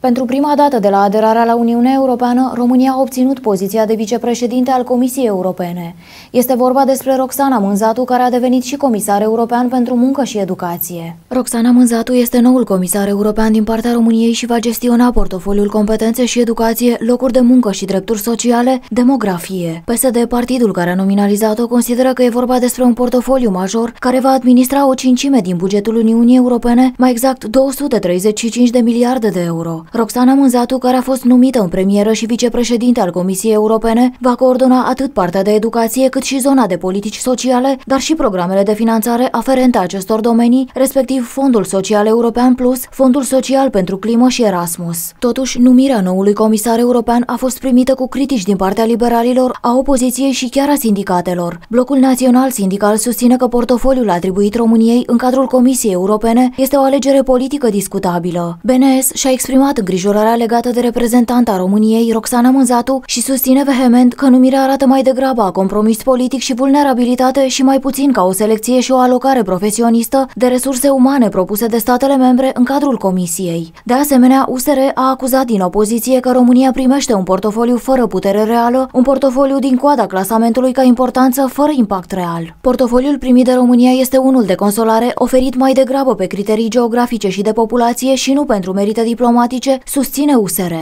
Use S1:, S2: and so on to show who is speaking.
S1: Pentru prima dată de la aderarea la Uniunea Europeană, România a obținut poziția de vicepreședinte al Comisiei Europene. Este vorba despre Roxana Mânzatu, care a devenit și comisar european pentru muncă și educație. Roxana Mânzatu este noul comisar european din partea României și va gestiona portofoliul competențe și educație, locuri de muncă și drepturi sociale, demografie. PSD, partidul care a nominalizat-o, consideră că e vorba despre un portofoliu major care va administra o cincime din bugetul Uniunii Europene, mai exact 235 de miliarde de euro. Roxana Mânzatu, care a fost numită în premieră și vicepreședinte al Comisiei Europene, va coordona atât partea de educație cât și zona de politici sociale, dar și programele de finanțare aferente acestor domenii, respectiv Fondul Social European Plus, Fondul Social pentru Climă și Erasmus. Totuși, numirea noului comisar european a fost primită cu critici din partea liberalilor, a opoziției și chiar a sindicatelor. Blocul Național Sindical susține că portofoliul atribuit României în cadrul Comisiei Europene este o alegere politică discutabilă. BNS și-a exprimat îngrijorarea legată de reprezentanta României, Roxana Mânzatu, și susține vehement că numirea arată mai degrabă a compromis politic și vulnerabilitate și mai puțin ca o selecție și o alocare profesionistă de resurse umane propuse de statele membre în cadrul Comisiei. De asemenea, USR a acuzat din opoziție că România primește un portofoliu fără putere reală, un portofoliu din coada clasamentului ca importanță fără impact real. Portofoliul primit de România este unul de consolare oferit mai degrabă pe criterii geografice și de populație și nu pentru merite diplomatice susține USR.